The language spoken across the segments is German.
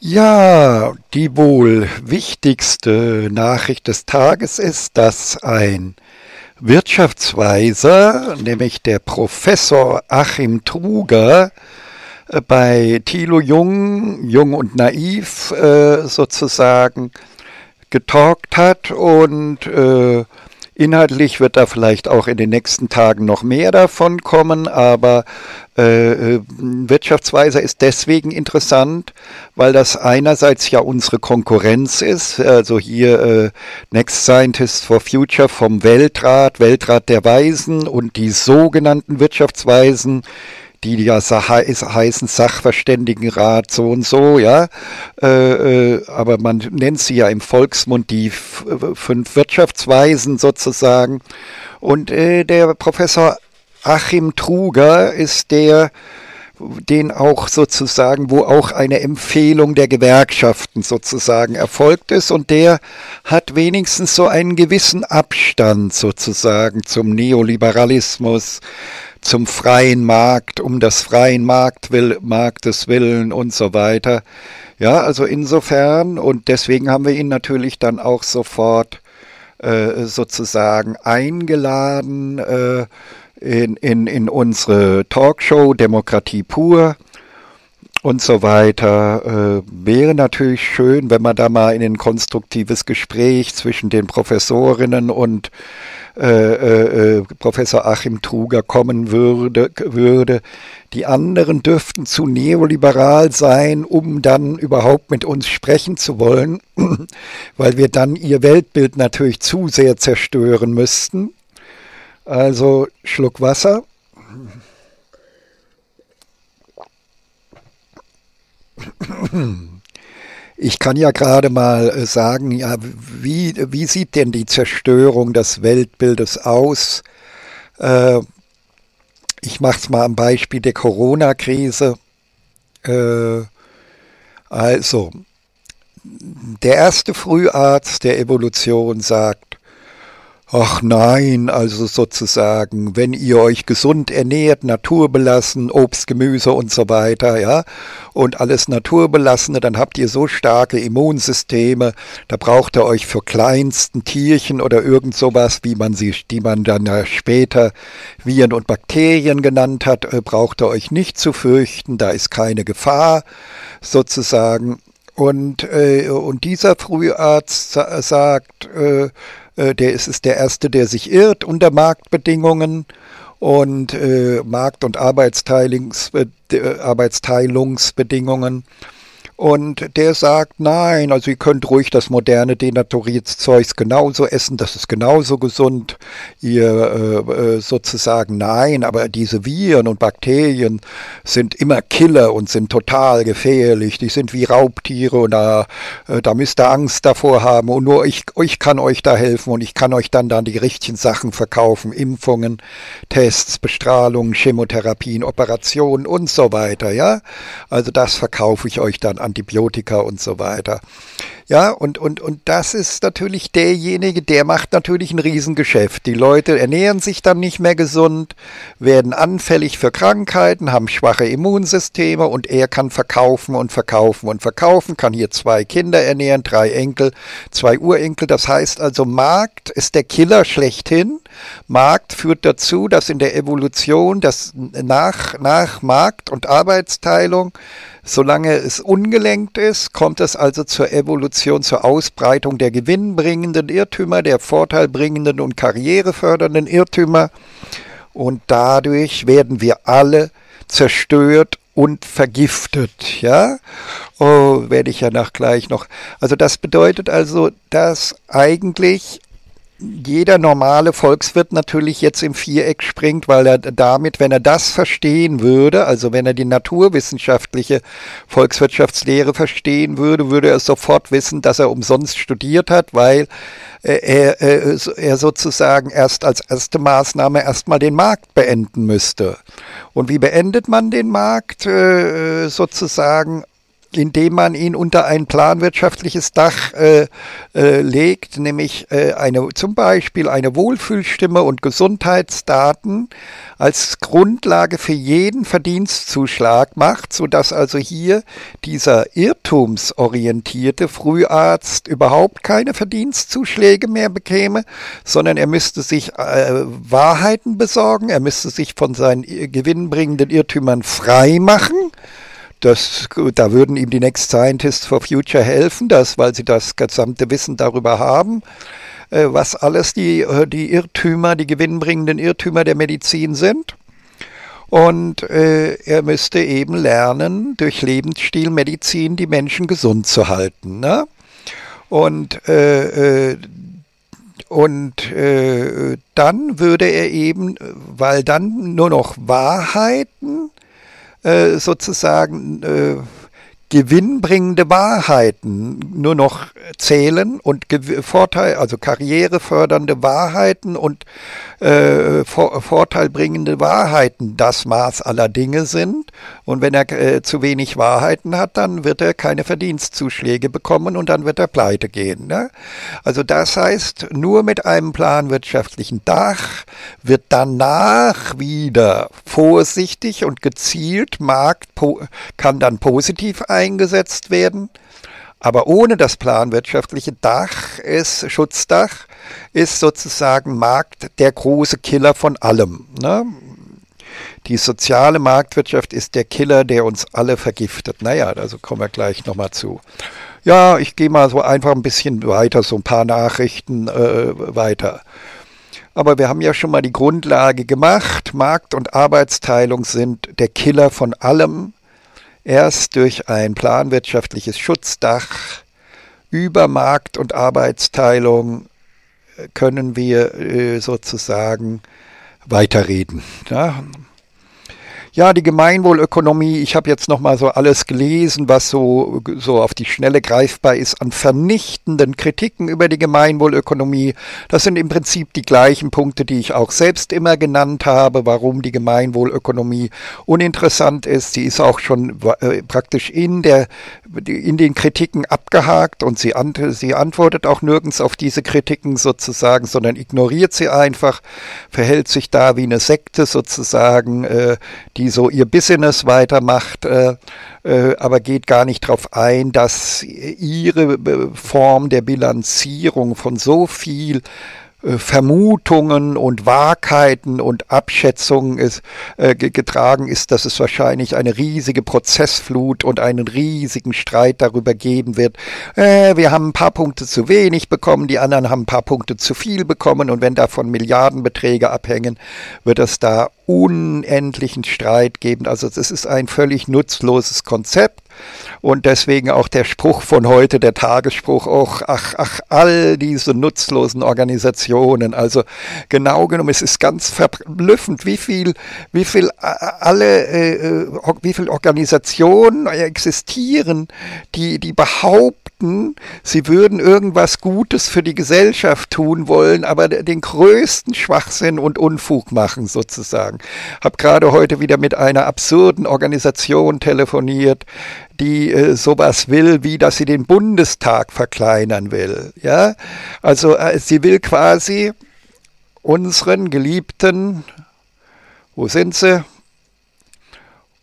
Ja, die wohl wichtigste Nachricht des Tages ist, dass ein Wirtschaftsweiser, nämlich der Professor Achim Truger, äh, bei Thilo Jung, Jung und Naiv äh, sozusagen, getalkt hat und äh, Inhaltlich wird da vielleicht auch in den nächsten Tagen noch mehr davon kommen, aber äh, äh, Wirtschaftsweise ist deswegen interessant, weil das einerseits ja unsere Konkurrenz ist, also hier äh, Next Scientists for Future vom Weltrat, Weltrat der Weisen und die sogenannten Wirtschaftsweisen, die ja heißen Sachverständigenrat so und so, ja. Äh, äh, aber man nennt sie ja im Volksmund die fünf Wirtschaftsweisen sozusagen. Und äh, der Professor Achim Truger ist der, den auch sozusagen, wo auch eine Empfehlung der Gewerkschaften sozusagen erfolgt ist und der hat wenigstens so einen gewissen Abstand sozusagen zum Neoliberalismus, zum freien Markt, um das freien Markt will, Marktes willen und so weiter. Ja, also insofern und deswegen haben wir ihn natürlich dann auch sofort äh, sozusagen eingeladen äh, in, in, in unsere Talkshow Demokratie pur und so weiter. Äh, wäre natürlich schön, wenn man da mal in ein konstruktives Gespräch zwischen den Professorinnen und äh, äh, äh, Professor Achim Truger kommen würde, würde. Die anderen dürften zu neoliberal sein, um dann überhaupt mit uns sprechen zu wollen, weil wir dann ihr Weltbild natürlich zu sehr zerstören müssten. Also Schluck Wasser. Ich kann ja gerade mal äh, sagen, ja, wie, wie sieht denn die Zerstörung des Weltbildes aus? Äh, ich mache es mal am Beispiel der Corona-Krise. Äh, also, der erste Früharzt der Evolution sagt, Ach nein, also sozusagen, wenn ihr euch gesund ernährt, naturbelassen, Obst, Gemüse und so weiter, ja, und alles naturbelassene, dann habt ihr so starke Immunsysteme, da braucht ihr euch für kleinsten Tierchen oder irgend sowas, wie man sie, die man dann ja später Viren und Bakterien genannt hat, äh, braucht ihr euch nicht zu fürchten, da ist keine Gefahr sozusagen. Und, äh, und dieser Früharzt sagt, äh, der ist, ist der Erste, der sich irrt unter Marktbedingungen und äh, Markt- und äh, Arbeitsteilungsbedingungen. Und der sagt, nein, also ihr könnt ruhig das moderne Denaturierungszeugs genauso essen, das ist genauso gesund. Ihr äh, äh, sozusagen, nein, aber diese Viren und Bakterien sind immer Killer und sind total gefährlich. Die sind wie Raubtiere und da, äh, da müsst ihr Angst davor haben. Und nur ich, ich kann euch da helfen und ich kann euch dann dann die richtigen Sachen verkaufen. Impfungen, Tests, Bestrahlungen, Chemotherapien, Operationen und so weiter. Ja, also das verkaufe ich euch dann an. Antibiotika und so weiter. Ja, und, und, und das ist natürlich derjenige, der macht natürlich ein Riesengeschäft. Die Leute ernähren sich dann nicht mehr gesund, werden anfällig für Krankheiten, haben schwache Immunsysteme und er kann verkaufen und verkaufen und verkaufen, kann hier zwei Kinder ernähren, drei Enkel, zwei Urenkel. Das heißt also, Markt ist der Killer schlechthin. Markt führt dazu, dass in der Evolution das nach, nach Markt und Arbeitsteilung Solange es ungelenkt ist, kommt es also zur Evolution, zur Ausbreitung der gewinnbringenden Irrtümer, der vorteilbringenden und karrierefördernden Irrtümer. Und dadurch werden wir alle zerstört und vergiftet, ja? Oh, werde ich ja nach gleich noch. Also das bedeutet also, dass eigentlich jeder normale Volkswirt natürlich jetzt im Viereck springt, weil er damit, wenn er das verstehen würde, also wenn er die naturwissenschaftliche Volkswirtschaftslehre verstehen würde, würde er sofort wissen, dass er umsonst studiert hat, weil er, er, er sozusagen erst als erste Maßnahme erstmal den Markt beenden müsste. Und wie beendet man den Markt? Äh, sozusagen indem man ihn unter ein planwirtschaftliches Dach äh, äh, legt, nämlich äh, eine, zum Beispiel eine Wohlfühlstimme und Gesundheitsdaten als Grundlage für jeden Verdienstzuschlag macht, sodass also hier dieser irrtumsorientierte Früharzt überhaupt keine Verdienstzuschläge mehr bekäme, sondern er müsste sich äh, Wahrheiten besorgen, er müsste sich von seinen gewinnbringenden Irrtümern frei machen das, da würden ihm die Next Scientists for Future helfen, das, weil sie das gesamte Wissen darüber haben, äh, was alles die, äh, die Irrtümer, die gewinnbringenden Irrtümer der Medizin sind. Und äh, er müsste eben lernen, durch Lebensstilmedizin die Menschen gesund zu halten. Ne? Und, äh, äh und äh, dann würde er eben, weil dann nur noch Wahrheiten äh, sozusagen äh, gewinnbringende Wahrheiten nur noch zählen und Vorteil, also karrierefördernde Wahrheiten und äh, vor vorteilbringende Wahrheiten das Maß aller Dinge sind. Und wenn er äh, zu wenig Wahrheiten hat, dann wird er keine Verdienstzuschläge bekommen und dann wird er pleite gehen. Ne? Also das heißt, nur mit einem planwirtschaftlichen Dach wird danach wieder vorsichtig und gezielt Markt kann dann positiv eingesetzt werden. Aber ohne das planwirtschaftliche Dach ist Schutzdach, ist sozusagen Markt der große Killer von allem. Ne? Die soziale Marktwirtschaft ist der Killer, der uns alle vergiftet. Naja, also kommen wir gleich nochmal zu. Ja, ich gehe mal so einfach ein bisschen weiter, so ein paar Nachrichten äh, weiter. Aber wir haben ja schon mal die Grundlage gemacht. Markt- und Arbeitsteilung sind der Killer von allem. Erst durch ein planwirtschaftliches Schutzdach über Markt- und Arbeitsteilung äh, können wir äh, sozusagen weiterreden. Ja? Ja, die Gemeinwohlökonomie, ich habe jetzt noch mal so alles gelesen, was so, so auf die Schnelle greifbar ist an vernichtenden Kritiken über die Gemeinwohlökonomie. Das sind im Prinzip die gleichen Punkte, die ich auch selbst immer genannt habe, warum die Gemeinwohlökonomie uninteressant ist. Sie ist auch schon äh, praktisch in, der, in den Kritiken abgehakt und sie, ant sie antwortet auch nirgends auf diese Kritiken sozusagen, sondern ignoriert sie einfach, verhält sich da wie eine Sekte sozusagen, äh, die die so ihr Business weitermacht, äh, äh, aber geht gar nicht darauf ein, dass ihre äh, Form der Bilanzierung von so viel Vermutungen und Wahrheiten und Abschätzungen ist, äh, getragen ist, dass es wahrscheinlich eine riesige Prozessflut und einen riesigen Streit darüber geben wird. Äh, wir haben ein paar Punkte zu wenig bekommen, die anderen haben ein paar Punkte zu viel bekommen und wenn davon Milliardenbeträge abhängen, wird es da unendlichen Streit geben. Also es ist ein völlig nutzloses Konzept. Und deswegen auch der Spruch von heute, der Tagesspruch, auch, ach, ach, all diese nutzlosen Organisationen. Also genau genommen, es ist ganz verblüffend, wie viel, wie viel äh, alle, äh, äh wie viel Organisationen existieren, die, die behaupten, sie würden irgendwas Gutes für die Gesellschaft tun wollen, aber den größten Schwachsinn und Unfug machen sozusagen. Hab gerade heute wieder mit einer absurden Organisation telefoniert, die äh, sowas will, wie dass sie den Bundestag verkleinern will. Ja, also äh, sie will quasi unseren geliebten, wo sind sie?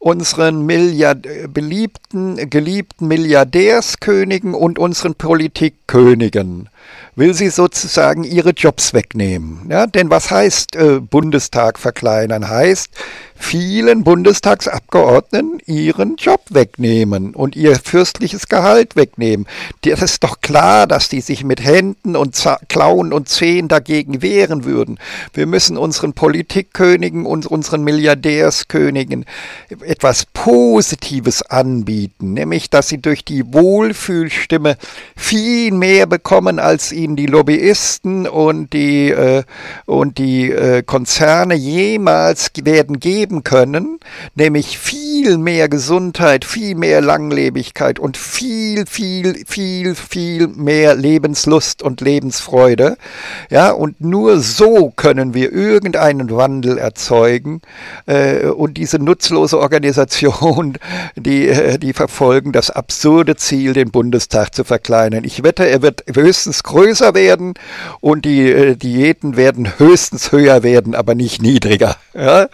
Unseren Milliard beliebten, geliebten Milliardärskönigen und unseren Politikkönigen will sie sozusagen ihre Jobs wegnehmen. Ja, denn was heißt äh, Bundestag verkleinern? Heißt, vielen Bundestagsabgeordneten ihren Job wegnehmen und ihr fürstliches Gehalt wegnehmen. Das ist doch klar, dass die sich mit Händen und Klauen und Zehen dagegen wehren würden. Wir müssen unseren Politikkönigen und unseren Milliardärskönigen etwas Positives anbieten, nämlich dass sie durch die Wohlfühlstimme viel mehr bekommen als als ihnen die Lobbyisten und die, äh, und die äh, Konzerne jemals werden geben können, nämlich viel mehr Gesundheit, viel mehr Langlebigkeit und viel, viel, viel, viel mehr Lebenslust und Lebensfreude. Ja, und nur so können wir irgendeinen Wandel erzeugen äh, und diese nutzlose Organisation, die, äh, die verfolgen das absurde Ziel, den Bundestag zu verkleinern. Ich wette, er wird höchstens größer werden und die äh, Diäten werden höchstens höher werden, aber nicht niedriger. Ja?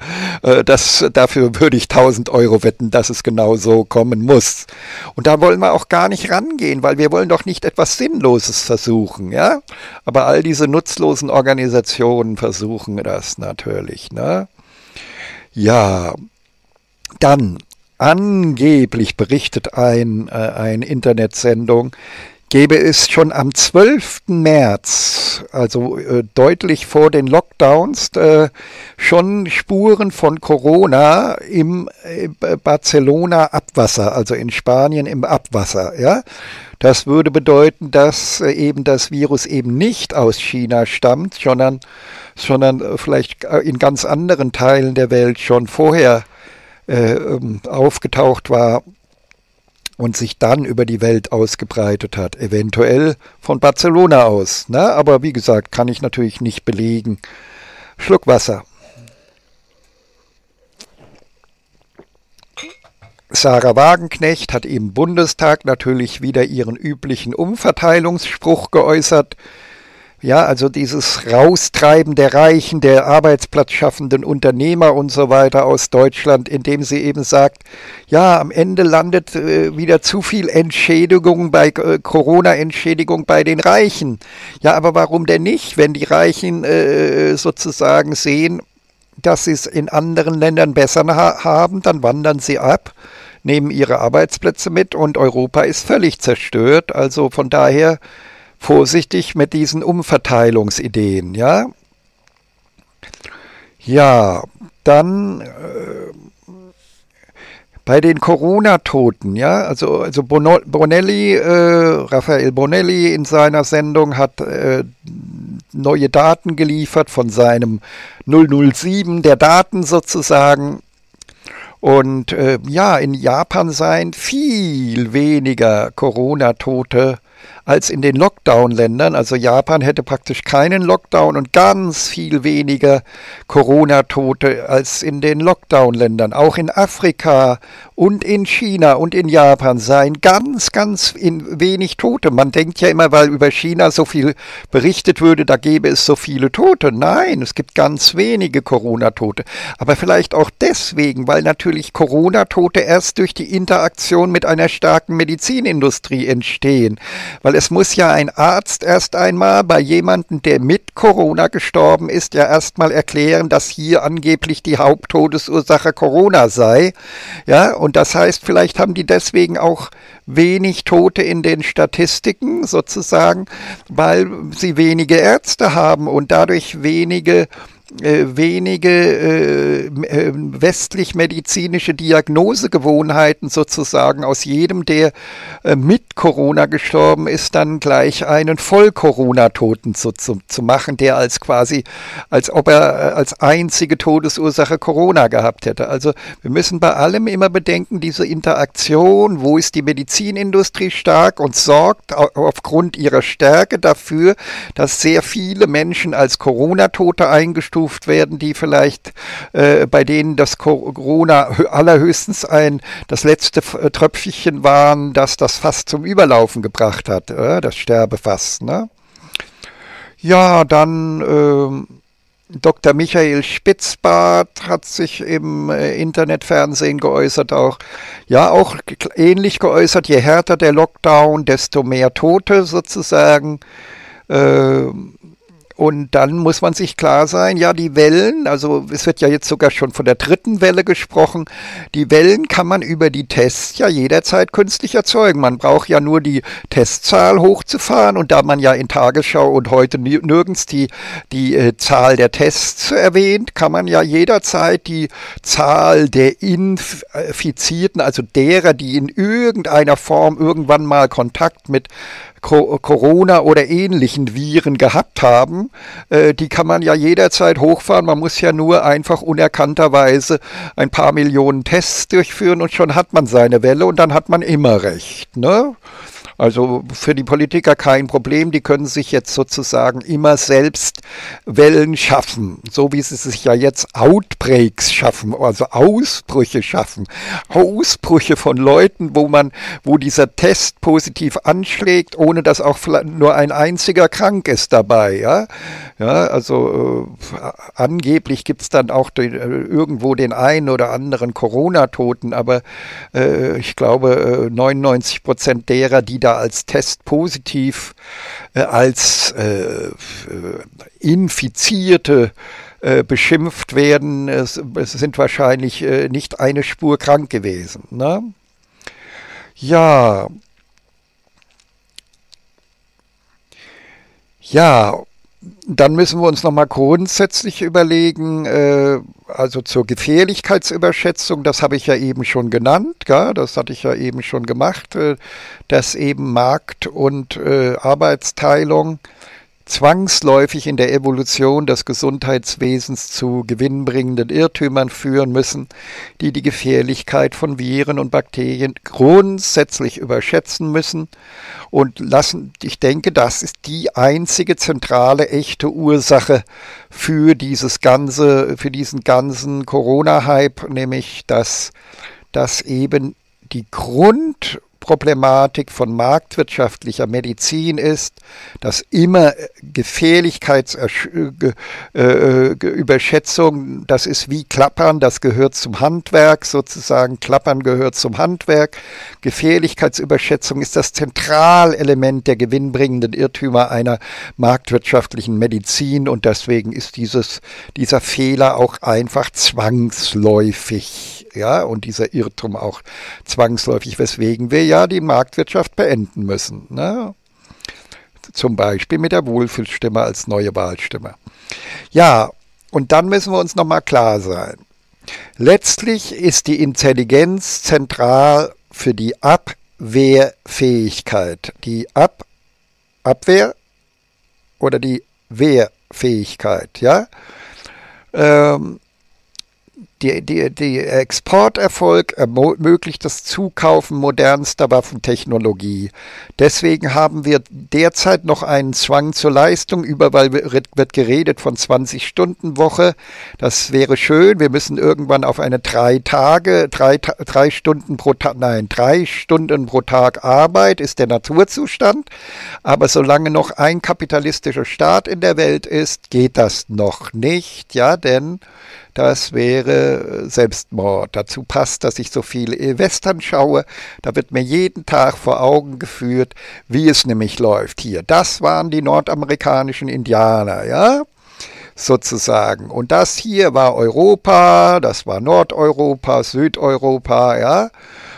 Äh, das, dafür würde ich 1000 Euro wetten, dass es genau so kommen muss. Und da wollen wir auch gar nicht rangehen, weil wir wollen doch nicht etwas Sinnloses versuchen. Ja? Aber all diese nutzlosen Organisationen versuchen das natürlich. Ne? Ja, dann angeblich berichtet ein, äh, eine Internetsendung, gäbe es schon am 12. März, also äh, deutlich vor den Lockdowns, äh, schon Spuren von Corona im äh, Barcelona Abwasser, also in Spanien im Abwasser. Ja? Das würde bedeuten, dass äh, eben das Virus eben nicht aus China stammt, sondern, sondern äh, vielleicht in ganz anderen Teilen der Welt schon vorher äh, ähm, aufgetaucht war und sich dann über die Welt ausgebreitet hat. Eventuell von Barcelona aus. Ne? Aber wie gesagt, kann ich natürlich nicht belegen. Schluck Wasser. Sarah Wagenknecht hat im Bundestag natürlich wieder ihren üblichen Umverteilungsspruch geäußert. Ja, also dieses Raustreiben der Reichen, der arbeitsplatzschaffenden Unternehmer und so weiter aus Deutschland, indem sie eben sagt, ja, am Ende landet äh, wieder zu viel Entschädigung bei äh, Corona-Entschädigung bei den Reichen. Ja, aber warum denn nicht, wenn die Reichen äh, sozusagen sehen, dass sie es in anderen Ländern besser ha haben, dann wandern sie ab, nehmen ihre Arbeitsplätze mit und Europa ist völlig zerstört. Also von daher vorsichtig mit diesen Umverteilungsideen, ja. Ja, dann äh, bei den Corona-Toten, ja, also, also Bonelli, äh, Raphael Bonelli in seiner Sendung hat äh, neue Daten geliefert von seinem 007 der Daten sozusagen. Und äh, ja, in Japan seien viel weniger Corona-Tote als in den Lockdown-Ländern. Also Japan hätte praktisch keinen Lockdown und ganz viel weniger Corona-Tote als in den Lockdown-Ländern. Auch in Afrika und in China und in Japan seien ganz, ganz wenig Tote. Man denkt ja immer, weil über China so viel berichtet würde, da gäbe es so viele Tote. Nein, es gibt ganz wenige Corona-Tote. Aber vielleicht auch deswegen, weil natürlich Corona-Tote erst durch die Interaktion mit einer starken Medizinindustrie entstehen. Weil es muss ja ein Arzt erst einmal bei jemandem, der mit Corona gestorben ist, ja erstmal erklären, dass hier angeblich die Haupttodesursache Corona sei. Ja, und das heißt, vielleicht haben die deswegen auch wenig Tote in den Statistiken sozusagen, weil sie wenige Ärzte haben und dadurch wenige wenige äh, äh, westlich-medizinische Diagnosegewohnheiten sozusagen aus jedem, der äh, mit Corona gestorben ist, dann gleich einen Voll-Corona-Toten zu, zu, zu, machen, der als quasi, als ob er äh, als einzige Todesursache Corona gehabt hätte. Also wir müssen bei allem immer bedenken, diese Interaktion, wo ist die Medizinindustrie stark und sorgt aufgrund ihrer Stärke dafür, dass sehr viele Menschen als Corona-Tote eingestuft eingestuft werden, die vielleicht äh, bei denen das Corona allerhöchstens ein das letzte äh, Tröpfchen waren, das das Fass zum Überlaufen gebracht hat, äh, das Sterbefass. Ne? Ja, dann äh, Dr. Michael Spitzbart hat sich im äh, Internetfernsehen geäußert, auch ja auch ähnlich geäußert. Je härter der Lockdown, desto mehr Tote sozusagen. Äh, und dann muss man sich klar sein, ja, die Wellen, also es wird ja jetzt sogar schon von der dritten Welle gesprochen, die Wellen kann man über die Tests ja jederzeit künstlich erzeugen. Man braucht ja nur die Testzahl hochzufahren und da man ja in Tagesschau und heute nirgends die, die äh, Zahl der Tests erwähnt, kann man ja jederzeit die Zahl der Infizierten, also derer, die in irgendeiner Form irgendwann mal Kontakt mit Corona oder ähnlichen Viren gehabt haben, äh, die kann man ja jederzeit hochfahren. Man muss ja nur einfach unerkannterweise ein paar Millionen Tests durchführen und schon hat man seine Welle und dann hat man immer recht. Ne? Also für die Politiker kein Problem, die können sich jetzt sozusagen immer selbst Wellen schaffen, so wie sie sich ja jetzt Outbreaks schaffen, also Ausbrüche schaffen. Ausbrüche von Leuten, wo man, wo dieser Test positiv anschlägt, ohne dass auch nur ein einziger krank ist dabei. Ja, ja also äh, angeblich gibt es dann auch den, äh, irgendwo den einen oder anderen Corona-Toten, aber äh, ich glaube, 99 äh, Prozent derer, die da als Test positiv, äh, als äh, äh, Infizierte äh, beschimpft werden. Es, es, sind wahrscheinlich äh, nicht eine Spur krank gewesen. Ne? Ja. Ja, dann müssen wir uns nochmal grundsätzlich überlegen, äh, also zur Gefährlichkeitsüberschätzung, das habe ich ja eben schon genannt, gell? das hatte ich ja eben schon gemacht, äh, dass eben Markt und äh, Arbeitsteilung zwangsläufig in der Evolution des Gesundheitswesens zu gewinnbringenden Irrtümern führen müssen, die die Gefährlichkeit von Viren und Bakterien grundsätzlich überschätzen müssen und lassen, ich denke, das ist die einzige zentrale echte Ursache für dieses ganze, für diesen ganzen Corona-Hype, nämlich dass, dass eben die Grund Problematik von marktwirtschaftlicher Medizin ist, dass immer Gefährlichkeitsüberschätzung, äh, das ist wie Klappern, das gehört zum Handwerk sozusagen, Klappern gehört zum Handwerk. Gefährlichkeitsüberschätzung ist das Zentralelement der gewinnbringenden Irrtümer einer marktwirtschaftlichen Medizin und deswegen ist dieses, dieser Fehler auch einfach zwangsläufig ja, und dieser Irrtum auch zwangsläufig, weswegen wir ja die Marktwirtschaft beenden müssen. Ne? Zum Beispiel mit der Wohlfühlstimme als neue Wahlstimme. Ja, und dann müssen wir uns nochmal klar sein. Letztlich ist die Intelligenz zentral für die Abwehrfähigkeit. Die Ab Abwehr oder die Wehrfähigkeit, ja. Ähm, die, die, die Exporterfolg ermöglicht das Zukaufen modernster Waffentechnologie. Deswegen haben wir derzeit noch einen Zwang zur Leistung. Überall wird geredet von 20-Stunden-Woche. Das wäre schön. Wir müssen irgendwann auf eine drei Tage, drei, drei Stunden pro Tag, nein, drei Stunden pro Tag Arbeit ist der Naturzustand. Aber solange noch ein kapitalistischer Staat in der Welt ist, geht das noch nicht. Ja, denn das wäre Selbstmord. Dazu passt, dass ich so viele Western schaue. Da wird mir jeden Tag vor Augen geführt, wie es nämlich läuft hier. Das waren die nordamerikanischen Indianer, ja? sozusagen. Und das hier war Europa, das war Nordeuropa, Südeuropa, ja,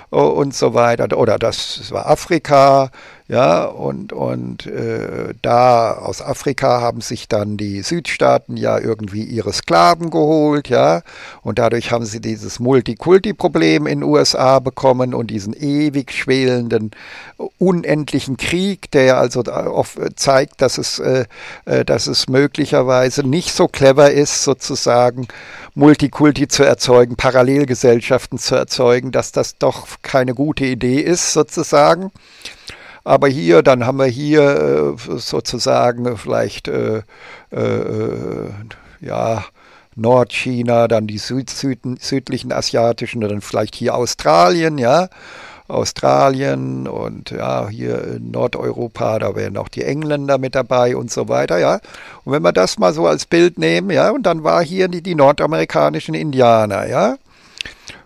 und so weiter. Oder das war Afrika, ja, und, und äh, da aus Afrika haben sich dann die Südstaaten ja irgendwie ihre Sklaven geholt, ja, und dadurch haben sie dieses Multikulti-Problem in den USA bekommen und diesen ewig schwelenden, unendlichen Krieg, der also auf, zeigt, dass es, äh, äh, dass es möglicherweise nicht so clever ist, sozusagen Multikulti zu erzeugen, Parallelgesellschaften zu erzeugen, dass das doch keine gute Idee ist, sozusagen. Aber hier, dann haben wir hier äh, sozusagen vielleicht äh, äh, ja, Nordchina, dann die Süd Süd südlichen asiatischen, dann vielleicht hier Australien, ja. Australien und ja, hier in Nordeuropa, da wären auch die Engländer mit dabei und so weiter, ja. Und wenn wir das mal so als Bild nehmen, ja, und dann war hier die, die nordamerikanischen Indianer, ja.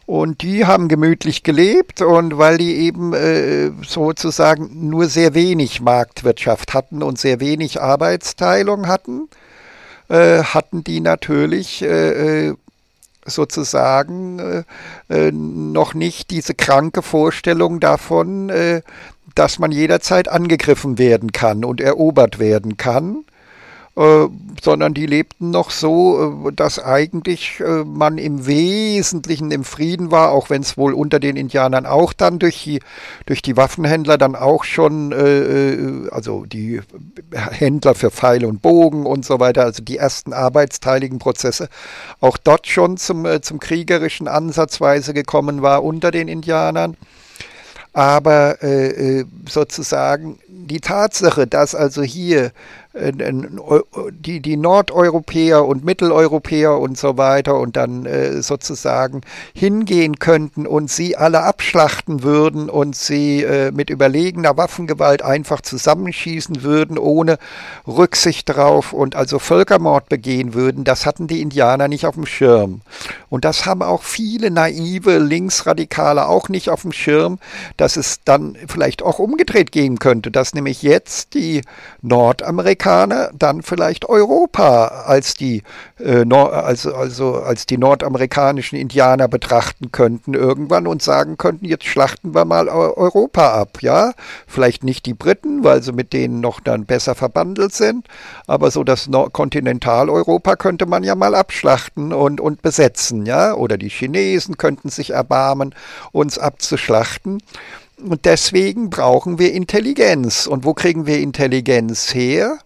Und die haben gemütlich gelebt und weil die eben äh, sozusagen nur sehr wenig Marktwirtschaft hatten und sehr wenig Arbeitsteilung hatten, äh, hatten die natürlich äh, äh sozusagen äh, äh, noch nicht diese kranke Vorstellung davon, dass man jederzeit angegriffen werden kann und erobert werden kann äh, sondern die lebten noch so, äh, dass eigentlich äh, man im Wesentlichen im Frieden war, auch wenn es wohl unter den Indianern auch dann durch die, durch die Waffenhändler dann auch schon, also die Händler für Pfeile und Bogen und so weiter, also die ersten arbeitsteiligen Prozesse, auch dort schon zum, zum kriegerischen Ansatzweise gekommen war unter den Indianern. Aber sozusagen die Tatsache, dass also hier die, die Nordeuropäer und Mitteleuropäer und so weiter und dann äh, sozusagen hingehen könnten und sie alle abschlachten würden und sie äh, mit überlegener Waffengewalt einfach zusammenschießen würden, ohne Rücksicht darauf und also Völkermord begehen würden, das hatten die Indianer nicht auf dem Schirm. Und das haben auch viele naive Linksradikale auch nicht auf dem Schirm, dass es dann vielleicht auch umgedreht gehen könnte, dass nämlich jetzt die Nordamerikaner Amerikaner dann vielleicht Europa als die, äh, also, also als die nordamerikanischen Indianer betrachten könnten irgendwann und sagen könnten, jetzt schlachten wir mal Europa ab, ja? Vielleicht nicht die Briten, weil sie mit denen noch dann besser verbandelt sind, aber so das Kontinentaleuropa könnte man ja mal abschlachten und, und besetzen, ja? Oder die Chinesen könnten sich erbarmen, uns abzuschlachten. Und deswegen brauchen wir Intelligenz. Und wo kriegen wir Intelligenz her?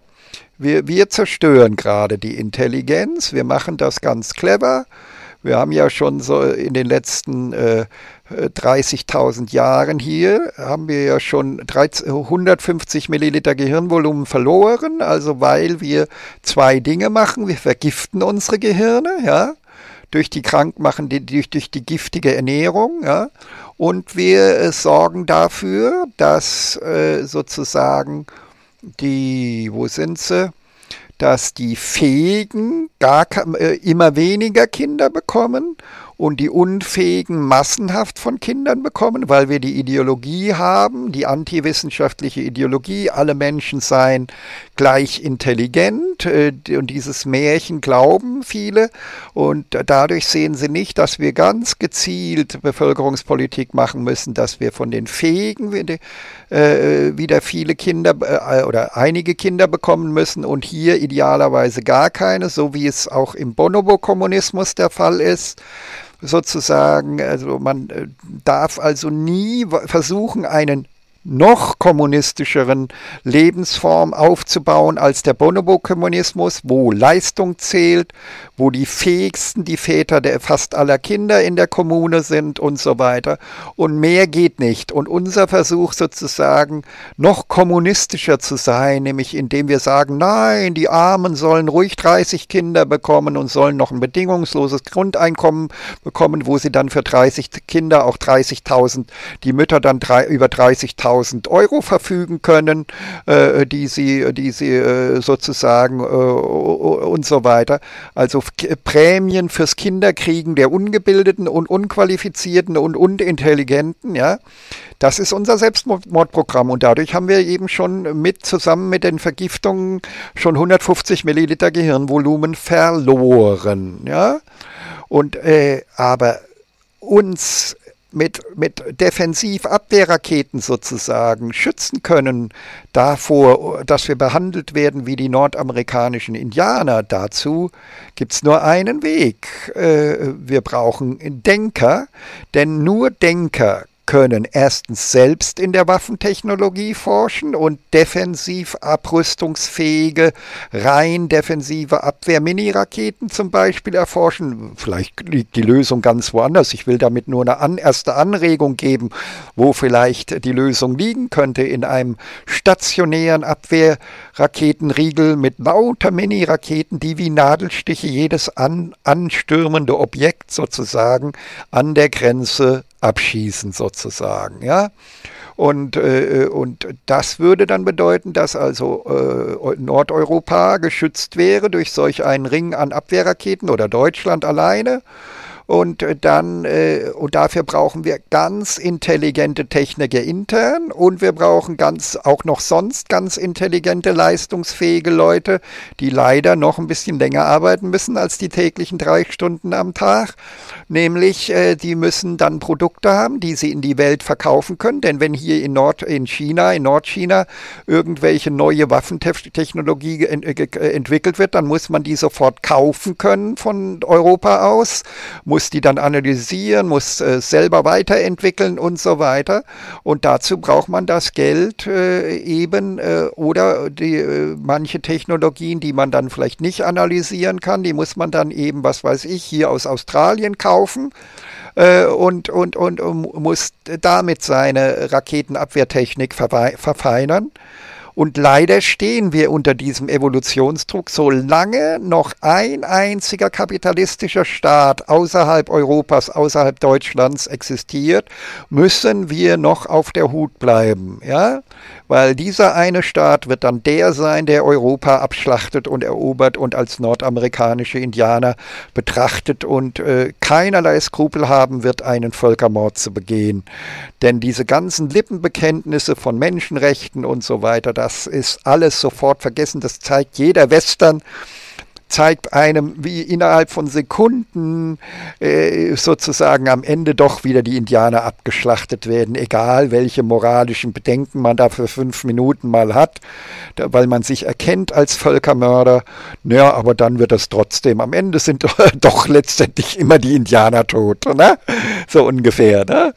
Wir, wir zerstören gerade die Intelligenz. Wir machen das ganz clever. Wir haben ja schon so in den letzten äh, 30.000 Jahren hier, haben wir ja schon 150 Milliliter Gehirnvolumen verloren, also weil wir zwei Dinge machen. Wir vergiften unsere Gehirne, ja, durch die Krankmachen, durch, durch die giftige Ernährung, ja, und wir äh, sorgen dafür, dass äh, sozusagen die, wo sind sie? Dass die Fähigen gar, äh, immer weniger Kinder bekommen und die Unfähigen massenhaft von Kindern bekommen, weil wir die Ideologie haben, die antiwissenschaftliche Ideologie, alle Menschen seien gleich intelligent äh, und dieses Märchen glauben viele. Und dadurch sehen sie nicht, dass wir ganz gezielt Bevölkerungspolitik machen müssen, dass wir von den Fähigen äh, wieder viele Kinder äh, oder einige Kinder bekommen müssen und hier idealerweise gar keine, so wie es auch im Bonobo-Kommunismus der Fall ist sozusagen. Also man äh, darf also nie versuchen, einen noch kommunistischeren Lebensform aufzubauen als der Bonobo-Kommunismus, wo Leistung zählt, wo die fähigsten die Väter der fast aller Kinder in der Kommune sind und so weiter. Und mehr geht nicht. Und unser Versuch sozusagen noch kommunistischer zu sein, nämlich indem wir sagen, nein, die Armen sollen ruhig 30 Kinder bekommen und sollen noch ein bedingungsloses Grundeinkommen bekommen, wo sie dann für 30 Kinder auch 30.000, die Mütter dann drei, über 30.000 1000 Euro verfügen können, äh, die sie, die sie äh, sozusagen äh, und so weiter. Also Prämien fürs Kinderkriegen der Ungebildeten und Unqualifizierten und Unintelligenten, ja. Das ist unser Selbstmordprogramm und dadurch haben wir eben schon mit zusammen mit den Vergiftungen schon 150 Milliliter Gehirnvolumen verloren, ja. Und äh, aber uns mit, mit Defensivabwehrraketen sozusagen schützen können davor, dass wir behandelt werden wie die nordamerikanischen Indianer. Dazu gibt es nur einen Weg. Äh, wir brauchen Denker, denn nur Denker können erstens selbst in der Waffentechnologie forschen und defensiv abrüstungsfähige, rein defensive Abwehr-Mini-Raketen zum Beispiel erforschen. Vielleicht liegt die Lösung ganz woanders. Ich will damit nur eine erste Anregung geben, wo vielleicht die Lösung liegen könnte in einem stationären Abwehrraketenriegel mit lauter Mini-Raketen, die wie Nadelstiche jedes an, anstürmende Objekt sozusagen an der Grenze abschießen sozusagen, ja. Und, äh, und das würde dann bedeuten, dass also äh, Nordeuropa geschützt wäre durch solch einen Ring an Abwehrraketen oder Deutschland alleine. Und äh, dann, äh, und dafür brauchen wir ganz intelligente Techniker intern und wir brauchen ganz, auch noch sonst ganz intelligente, leistungsfähige Leute, die leider noch ein bisschen länger arbeiten müssen als die täglichen drei Stunden am Tag. Nämlich, äh, die müssen dann Produkte haben, die sie in die Welt verkaufen können. Denn wenn hier in Nord, in China, in Nordchina irgendwelche neue Waffentechnologie entwickelt wird, dann muss man die sofort kaufen können von Europa aus, muss die dann analysieren, muss äh, selber weiterentwickeln und so weiter. Und dazu braucht man das Geld äh, eben äh, oder die, äh, manche Technologien, die man dann vielleicht nicht analysieren kann, die muss man dann eben, was weiß ich, hier aus Australien kaufen äh, und, und, und, und, muss damit seine Raketenabwehrtechnik verfeinern. Und leider stehen wir unter diesem Evolutionsdruck. Solange noch ein einziger kapitalistischer Staat außerhalb Europas, außerhalb Deutschlands existiert, müssen wir noch auf der Hut bleiben. Ja? Weil dieser eine Staat wird dann der sein, der Europa abschlachtet und erobert und als nordamerikanische Indianer betrachtet und äh, keinerlei Skrupel haben wird, einen Völkermord zu begehen. Denn diese ganzen Lippenbekenntnisse von Menschenrechten und so weiter, das ist alles sofort vergessen. Das zeigt jeder Western zeigt einem, wie innerhalb von Sekunden äh, sozusagen am Ende doch wieder die Indianer abgeschlachtet werden, egal welche moralischen Bedenken man da für fünf Minuten mal hat, da, weil man sich erkennt als Völkermörder. Naja, aber dann wird das trotzdem. Am Ende sind doch letztendlich immer die Indianer tot, ne? so ungefähr, ne?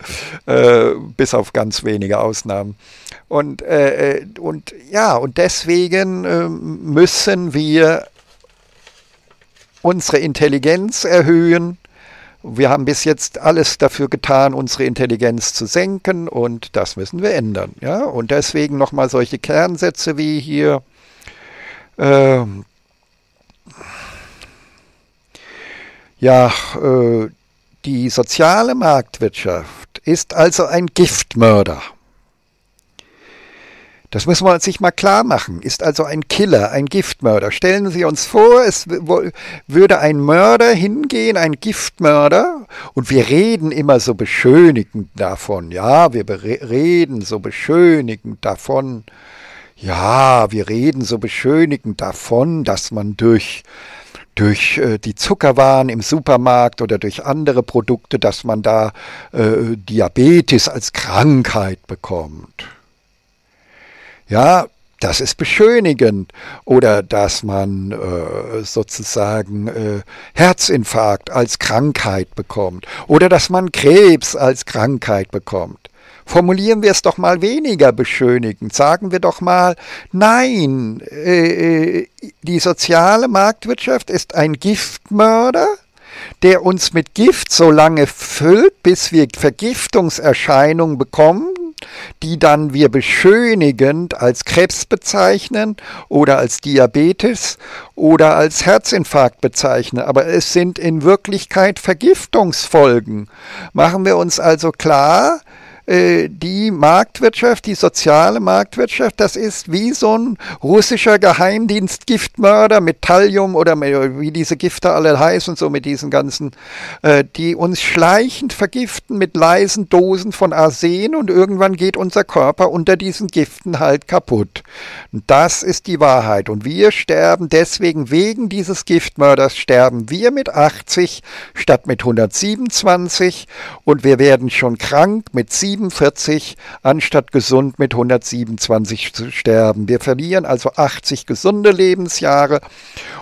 Äh, bis auf ganz wenige Ausnahmen. Und, äh, äh und ja, und deswegen äh, müssen wir unsere Intelligenz erhöhen. Wir haben bis jetzt alles dafür getan, unsere Intelligenz zu senken und das müssen wir ändern. Ja? Und deswegen nochmal solche Kernsätze wie hier. Äh, ja, äh, die soziale Marktwirtschaft ist also ein Giftmörder. Das muss man sich mal klar machen. Ist also ein Killer, ein Giftmörder. Stellen Sie uns vor, es würde ein Mörder hingehen, ein Giftmörder, und wir reden immer so beschönigend davon. Ja, wir reden so beschönigend davon. Ja, wir reden so beschönigend davon, dass man durch durch äh, die Zuckerwaren im Supermarkt oder durch andere Produkte, dass man da äh, Diabetes als Krankheit bekommt. Ja, das ist beschönigend. Oder dass man äh, sozusagen äh, Herzinfarkt als Krankheit bekommt. Oder dass man Krebs als Krankheit bekommt. Formulieren wir es doch mal weniger beschönigend. Sagen wir doch mal, nein, äh, äh die soziale Marktwirtschaft ist ein Giftmörder, der uns mit Gift so lange füllt, bis wir Vergiftungserscheinungen bekommen, die dann wir beschönigend als Krebs bezeichnen oder als Diabetes oder als Herzinfarkt bezeichnen. Aber es sind in Wirklichkeit Vergiftungsfolgen. Machen wir uns also klar, die Marktwirtschaft, die soziale Marktwirtschaft, das ist wie so ein russischer Geheimdienst-Giftmörder mit Thallium oder wie diese Gifte alle heißen, so mit diesen ganzen, äh, die uns schleichend vergiften mit leisen Dosen von Arsen und irgendwann geht unser Körper unter diesen Giften halt kaputt. Das ist die Wahrheit. Und wir sterben deswegen wegen dieses Giftmörders sterben wir mit 80 statt mit 127 und wir werden schon krank mit 7 47 anstatt gesund mit 127 zu sterben. Wir verlieren also 80 gesunde Lebensjahre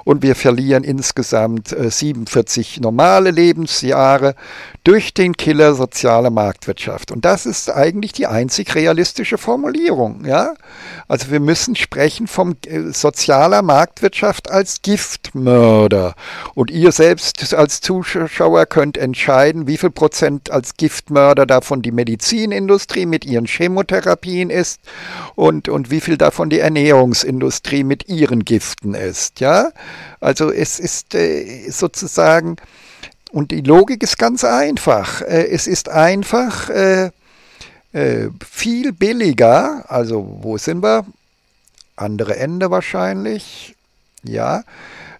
und wir verlieren insgesamt 47 äh, normale Lebensjahre durch den Killer soziale Marktwirtschaft. Und das ist eigentlich die einzig realistische Formulierung. Ja? Also wir müssen sprechen von äh, sozialer Marktwirtschaft als Giftmörder. Und ihr selbst als Zuschauer könnt entscheiden, wie viel Prozent als Giftmörder davon die Medizin Medizinindustrie mit ihren Chemotherapien ist und, und wie viel davon die Ernährungsindustrie mit ihren Giften ist. Ja? Also es ist äh, sozusagen, und die Logik ist ganz einfach. Äh, es ist einfach äh, äh viel billiger, also wo sind wir? Andere Ende wahrscheinlich, ja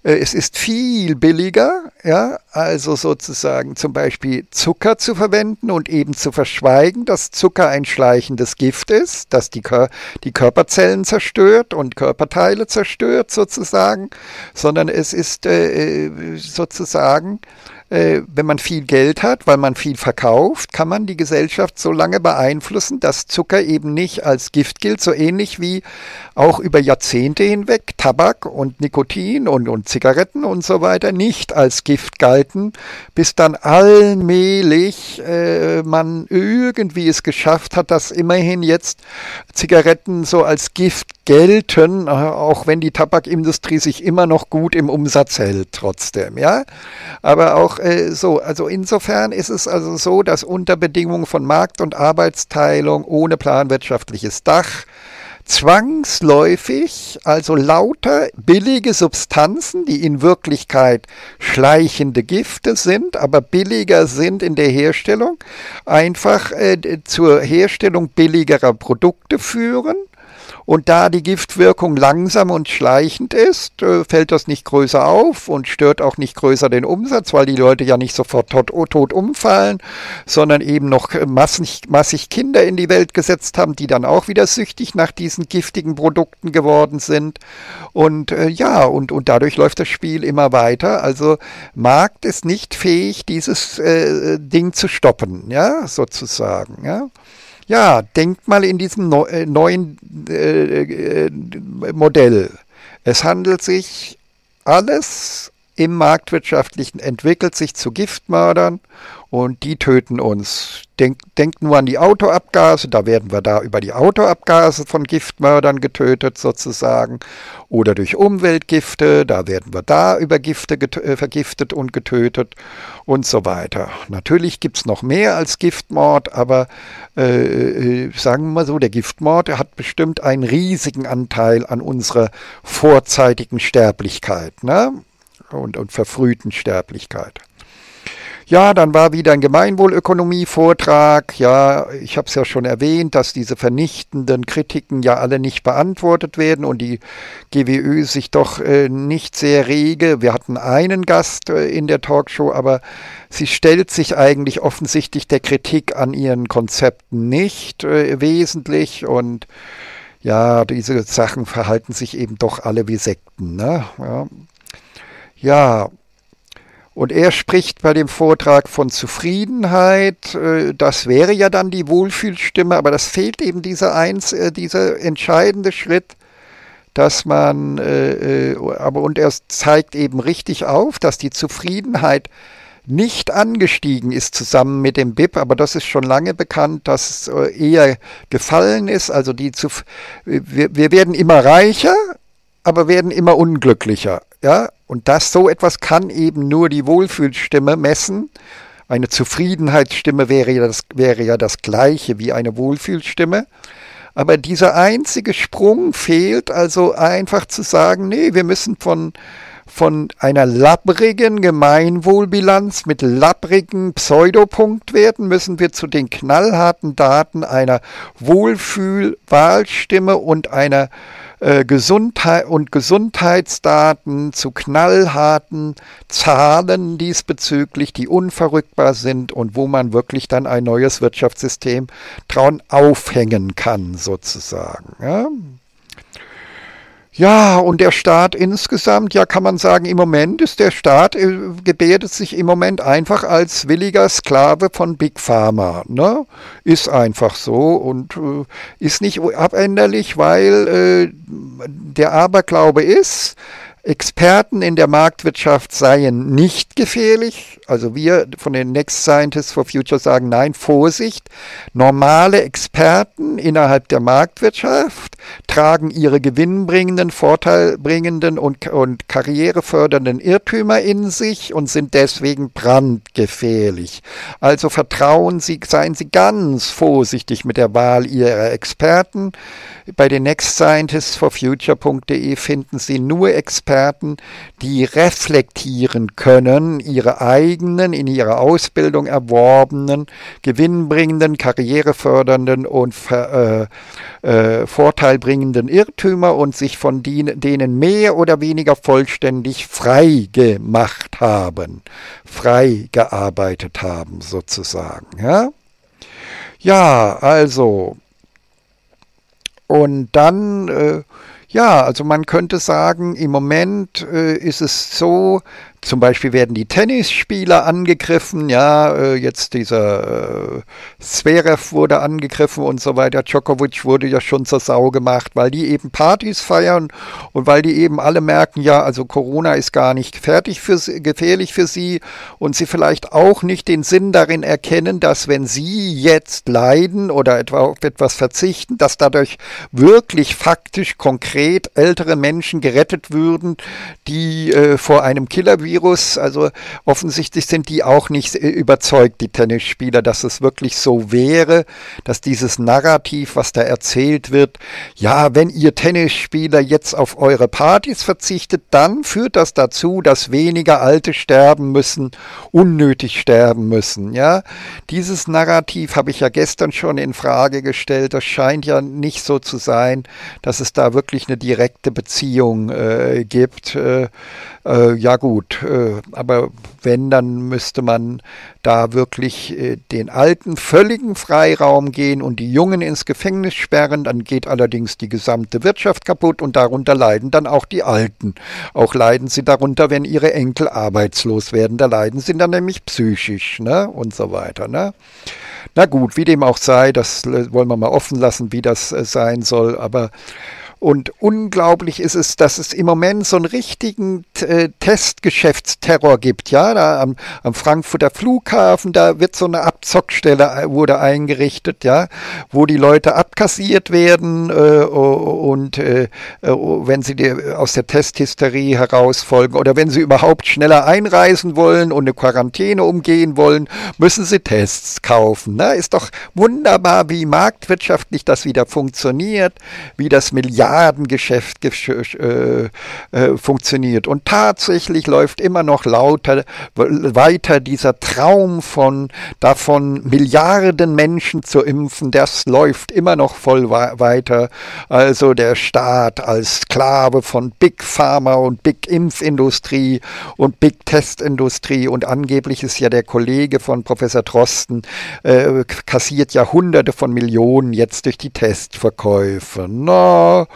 es ist viel billiger, ja, also sozusagen zum Beispiel Zucker zu verwenden und eben zu verschweigen, dass Zucker ein schleichendes Gift ist, das die, Kör die Körperzellen zerstört und Körperteile zerstört sozusagen, sondern es ist äh, äh sozusagen äh, wenn man viel Geld hat, weil man viel verkauft, kann man die Gesellschaft so lange beeinflussen, dass Zucker eben nicht als Gift gilt, so ähnlich wie auch über Jahrzehnte hinweg Tabak und Nikotin und, und Zigaretten und so weiter nicht als Gift galten, bis dann allmählich äh, man irgendwie es geschafft hat, dass immerhin jetzt Zigaretten so als Gift gelten, äh, auch wenn die Tabakindustrie sich immer noch gut im Umsatz hält trotzdem, ja. Aber auch äh, so, also insofern ist es also so, dass unter Bedingungen von Markt- und Arbeitsteilung ohne planwirtschaftliches Dach zwangsläufig, also lauter billige Substanzen, die in Wirklichkeit schleichende Gifte sind, aber billiger sind in der Herstellung, einfach äh, zur Herstellung billigerer Produkte führen und da die Giftwirkung langsam und schleichend ist, äh, fällt das nicht größer auf und stört auch nicht größer den Umsatz, weil die Leute ja nicht sofort tot, tot umfallen, sondern eben noch massig, massig Kinder in die Welt gesetzt haben, die dann auch wieder süchtig nach diesen giftigen Produkten geworden sind. Und äh, ja, und, und dadurch läuft das Spiel immer weiter. Also Markt ist nicht fähig, dieses äh, Ding zu stoppen, ja, sozusagen. Ja. Ja, denkt mal in diesem äh, neuen äh, äh, Modell. Es handelt sich alles im Marktwirtschaftlichen entwickelt sich zu Giftmördern und die töten uns. Denk, denkt nur an die Autoabgase, da werden wir da über die Autoabgase von Giftmördern getötet sozusagen oder durch Umweltgifte, da werden wir da über Gifte äh, vergiftet und getötet und so weiter. Natürlich gibt es noch mehr als Giftmord, aber äh, äh, sagen wir mal so, der Giftmord hat bestimmt einen riesigen Anteil an unserer vorzeitigen Sterblichkeit ne? Und, und verfrühten Sterblichkeit. Ja, dann war wieder ein Gemeinwohlökonomie-Vortrag. Ja, ich habe es ja schon erwähnt, dass diese vernichtenden Kritiken ja alle nicht beantwortet werden und die GWÖ sich doch äh, nicht sehr rege. Wir hatten einen Gast äh, in der Talkshow, aber sie stellt sich eigentlich offensichtlich der Kritik an ihren Konzepten nicht äh, wesentlich und ja, diese Sachen verhalten sich eben doch alle wie Sekten. Ne? Ja. Ja, und er spricht bei dem Vortrag von Zufriedenheit. Äh, das wäre ja dann die Wohlfühlstimme, aber das fehlt eben dieser, eins, äh, dieser entscheidende Schritt, dass man, äh, aber und er zeigt eben richtig auf, dass die Zufriedenheit nicht angestiegen ist zusammen mit dem BIP, aber das ist schon lange bekannt, dass es eher gefallen ist. Also die wir, wir werden immer reicher, aber werden immer unglücklicher. Ja, und das so etwas kann eben nur die Wohlfühlstimme messen. Eine Zufriedenheitsstimme wäre ja das, wäre ja das gleiche wie eine Wohlfühlstimme. Aber dieser einzige Sprung fehlt, also einfach zu sagen, nee, wir müssen von, von einer labbrigen Gemeinwohlbilanz mit labbrigen Pseudopunktwerten müssen wir zu den knallharten Daten einer Wohlfühlwahlstimme und einer äh, Gesundheit und Gesundheitsdaten zu knallharten Zahlen diesbezüglich, die unverrückbar sind und wo man wirklich dann ein neues Wirtschaftssystem dran aufhängen kann, sozusagen. Ja? Ja, und der Staat insgesamt, ja, kann man sagen, im Moment ist der Staat, äh, gebärdet sich im Moment einfach als williger Sklave von Big Pharma. Ne? Ist einfach so und äh, ist nicht abänderlich, weil äh, der Aberglaube ist, Experten in der Marktwirtschaft seien nicht gefährlich. Also wir von den Next Scientists for Future sagen, nein, Vorsicht. Normale Experten innerhalb der Marktwirtschaft tragen ihre gewinnbringenden, vorteilbringenden und, und karrierefördernden Irrtümer in sich und sind deswegen brandgefährlich. Also vertrauen Sie, seien Sie ganz vorsichtig mit der Wahl Ihrer Experten. Bei den Next Scientists for Future.de finden Sie nur Experten, Experten, die reflektieren können, ihre eigenen, in ihrer Ausbildung erworbenen, gewinnbringenden, karrierefördernden und äh, äh, vorteilbringenden Irrtümer und sich von denen mehr oder weniger vollständig frei gemacht haben, frei gearbeitet haben sozusagen. Ja, ja also und dann, äh, ja, also man könnte sagen, im Moment äh, ist es so, zum Beispiel werden die Tennisspieler angegriffen, ja, äh, jetzt dieser äh, Zverev wurde angegriffen und so weiter. Djokovic wurde ja schon zur Sau gemacht, weil die eben Partys feiern und weil die eben alle merken, ja, also Corona ist gar nicht fertig für gefährlich für sie und sie vielleicht auch nicht den Sinn darin erkennen, dass wenn sie jetzt leiden oder etwa auf etwas verzichten, dass dadurch wirklich faktisch konkret ältere Menschen gerettet würden, die äh, vor einem Killer Virus. Also offensichtlich sind die auch nicht äh, überzeugt, die Tennisspieler, dass es wirklich so wäre, dass dieses Narrativ, was da erzählt wird, ja, wenn ihr Tennisspieler jetzt auf eure Partys verzichtet, dann führt das dazu, dass weniger Alte sterben müssen, unnötig sterben müssen. Ja, dieses Narrativ habe ich ja gestern schon in Frage gestellt. Das scheint ja nicht so zu sein, dass es da wirklich eine direkte Beziehung äh, gibt. Äh, äh, ja gut, äh, aber wenn, dann müsste man da wirklich äh, den Alten völligen Freiraum gehen und die Jungen ins Gefängnis sperren, dann geht allerdings die gesamte Wirtschaft kaputt und darunter leiden dann auch die Alten. Auch leiden sie darunter, wenn ihre Enkel arbeitslos werden. Da leiden sie dann nämlich psychisch ne? und so weiter. Ne? Na gut, wie dem auch sei, das äh, wollen wir mal offen lassen, wie das äh, sein soll, aber und unglaublich ist es, dass es im Moment so einen richtigen äh, Testgeschäftsterror gibt. Ja, da am, am, Frankfurter Flughafen, da wird so eine Abzockstelle äh, wurde eingerichtet, ja, wo die Leute abkassiert werden äh, und äh, äh wenn sie die, aus der Testhysterie herausfolgen oder wenn sie überhaupt schneller einreisen wollen und eine Quarantäne umgehen wollen, müssen sie Tests kaufen. Ne? Ist doch wunderbar, wie marktwirtschaftlich das wieder funktioniert, wie das Milliarden Milliardengeschäft äh, äh, funktioniert. Und tatsächlich läuft immer noch lauter weiter dieser Traum von davon Milliarden Menschen zu impfen, das läuft immer noch voll weiter. Also der Staat als Sklave von Big Pharma und Big Impfindustrie und Big Testindustrie und angeblich ist ja der Kollege von Professor Drosten äh, kassiert ja Hunderte von Millionen jetzt durch die Testverkäufe. Na,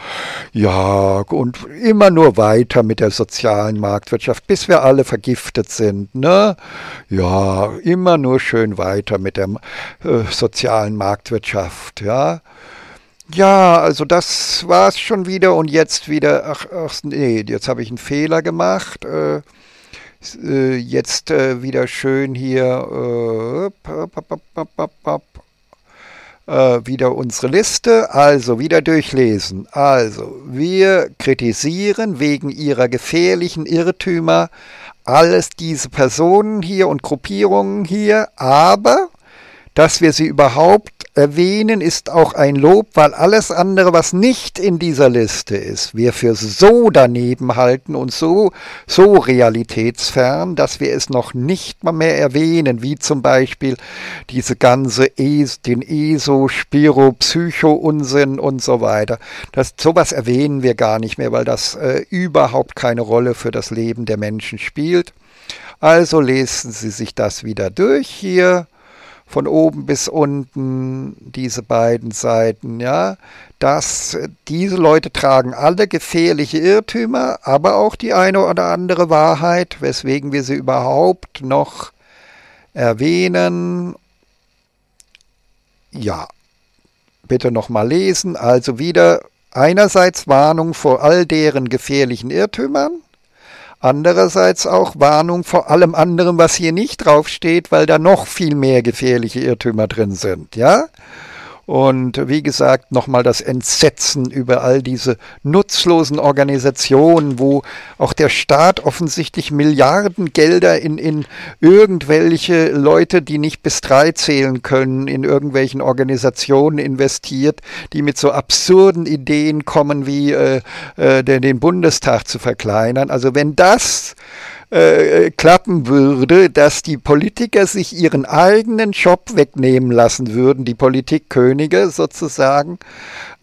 ja, und immer nur weiter mit der sozialen Marktwirtschaft, bis wir alle vergiftet sind. Ne? Ja, immer nur schön weiter mit der äh, sozialen Marktwirtschaft. Ja. Ja, also das war's schon wieder und jetzt wieder, ach, ach nee, jetzt habe ich einen Fehler gemacht. Äh, äh, jetzt äh, wieder schön hier. Äh, äh, wieder unsere Liste. Also wieder durchlesen. Also, wir kritisieren wegen ihrer gefährlichen Irrtümer alles diese Personen hier und Gruppierungen hier, aber dass wir sie überhaupt erwähnen, ist auch ein Lob, weil alles andere, was nicht in dieser Liste ist, wir für so daneben halten und so, so realitätsfern, dass wir es noch nicht mal mehr erwähnen, wie zum Beispiel diese ganze es, den ESO, Spiro, Psycho-Unsinn und so weiter. Das, sowas erwähnen wir gar nicht mehr, weil das äh, überhaupt keine Rolle für das Leben der Menschen spielt. Also lesen Sie sich das wieder durch hier von oben bis unten diese beiden Seiten, ja, dass diese Leute tragen alle gefährliche Irrtümer, aber auch die eine oder andere Wahrheit, weswegen wir sie überhaupt noch erwähnen. Ja, bitte nochmal lesen. Also wieder einerseits Warnung vor all deren gefährlichen Irrtümern, Andererseits auch Warnung vor allem anderen, was hier nicht draufsteht, weil da noch viel mehr gefährliche Irrtümer drin sind, ja? Und wie gesagt, nochmal das Entsetzen über all diese nutzlosen Organisationen, wo auch der Staat offensichtlich Milliardengelder in, in irgendwelche Leute, die nicht bis drei zählen können, in irgendwelchen Organisationen investiert, die mit so absurden Ideen kommen, wie äh, äh, den, den Bundestag zu verkleinern. Also wenn das äh, klappen würde, dass die Politiker sich ihren eigenen Job wegnehmen lassen würden, die Politikkönige sozusagen,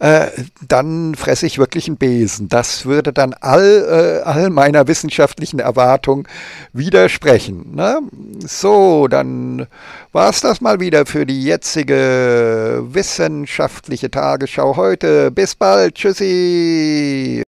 äh, dann fresse ich wirklich einen Besen. Das würde dann all, äh, all meiner wissenschaftlichen Erwartung widersprechen. Ne? So, dann war es das mal wieder für die jetzige wissenschaftliche Tagesschau heute. Bis bald. Tschüssi.